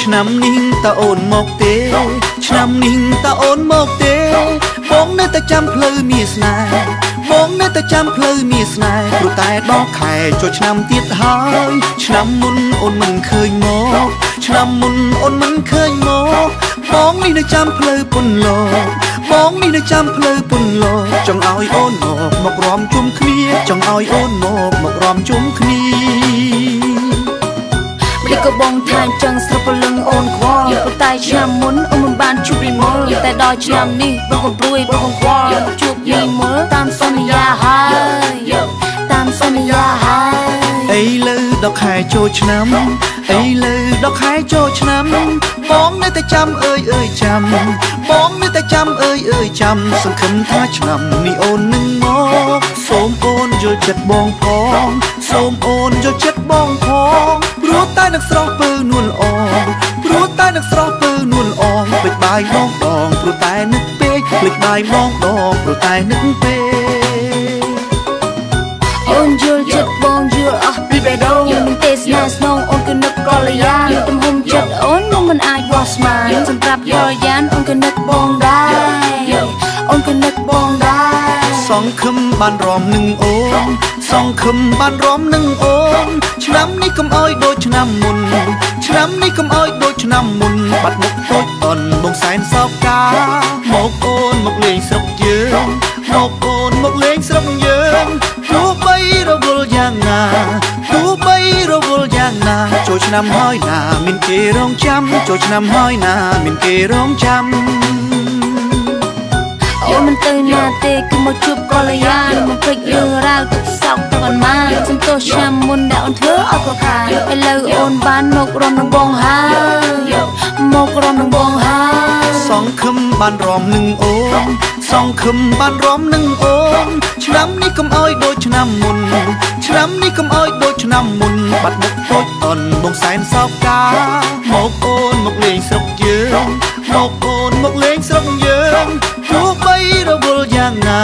ឆ្នាំនេះតើអូនមកទេ ឆ្នាំនេះតើអូនមកទេ បងនៅតែចាំផ្លូវមានស្នេហ៍បងនៅតែចាំផ្លូវមានស្នេហ៍ព្រោះតែដល់ខែចូលឆ្នាំទៀតហើយ ឆ្នាំមុនអូនមិនឃើញមកឆ្នាំមុនអូនមិនឃើញមក បងនេះនៅចាំផ្លូវពុនលោបងនេះនៅចាំផ្លូវពុនលោចង់ឲ្យអូនមកមករំជុំគ្នាចង់ឲ្យអូនមកមករំជុំគ្នាពីក៏បងថាចឹងស្រពលលឹងអូនខ្វល់ប៉ុន្តែឆ្នាំមុនអូនមិនបានជួបពីមុនតែដល់ឆ្នាំនេះបងកំព្រួយបងខ្វល់ជួបពីមុនតាមសន្យាហើយតាមសន្យាហើយអីលើដល់ខែចូលឆ្នាំអីលើដល់ខែចូលឆ្នាំ បងនៅតែចាំអើយអើយចាំបងនៅតែចាំអើយអើយចាំសង្ឃឹមថាឆ្នាំនេះអូននឹងមកសូមអូនយល់ចិត្តបងផងសូមអូនយល់ចិត្តបងផងព្រោះតែនឹកស្រស់ពើនួនល្អព្រោះតែនឹកស្រស់ពើនួនល្អភ្លេចបាយដងដងព្រោះតែនឹកពេកភ្លេចបាយដងដងព្រោះតែនឹកពេកអូនយល់ចិត្តបងយល់អស់ពីបេះដូងនឹងទេសនាស្នងអូនគឺនឹក ស្មានសម្រាប់កល្យានអូនគឺនឹកបងដែរអូនគឺនឹកបងដែរសងខឹមបានរំនឹងអូនសងខឹមបានរំនឹងអូនឆ្នាំនេះកុំអោយដូចឆ្នាំមុនឆ្នាំនេះកុំអោយដូចឆ្នាំមុនបាត់មុខតូចអនបងសែនសោកកាមកអូនមកលេងស្រុកយើងមកអូនមកលេងស្រុកយើងទោះបីរវល់យ៉ាងណាទោះបីរវល់យ៉ាងណា ចូលឆ្នាំហើយណាមានគេរងចាំចូលឆ្នាំហើយណាមានគេរងចាំអូនមិនទៅណាទេគឺមកជួបកល្យានមកភ្លេចរឿងរ៉ាវទុកសោកទៅបានមកសំទោសឆ្នាំមុនដែលអូនធ្វើអត់ក៏ខានឥឡូវអូនបានមករំនឹងបងហើយមករំនឹងបងហើយសងខឹមបានរំនឹងអូនសងខឹមបានរំនឹងអូនឆ្នាំនេះកុំអោយដូចឆ្នាំមុនឆ្នាំនេះកុំអោយដូចឆ្នាំមុនបាត់មុខតូចអ នបងសែនសោកកាមកអូនមកលេងស្រុកយើងមកអូនមកលេងស្រុកយើងទោះបីរវល់យ៉ាងណា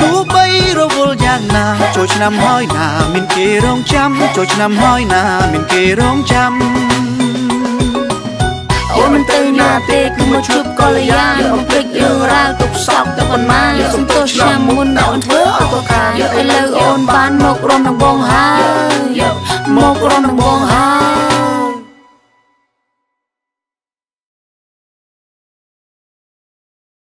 ទោះបីរវល់យ៉ាងណាចូលឆ្នាំហើយណាមានគេរងចាំចូលឆ្នាំហើយណាមានគេរងចាំអូនមិនទៅណាទេគឺមកជួបកល្យានបំភ្លេចរឿងរ៉ាវទុកសោកទៅប៉ុន្មានសំទោសឆ្នាំមុនអូនធ្វើអត់ក៏ខានឥឡូវអូនបានមករំនឹងបងហើយមករំនឹងបង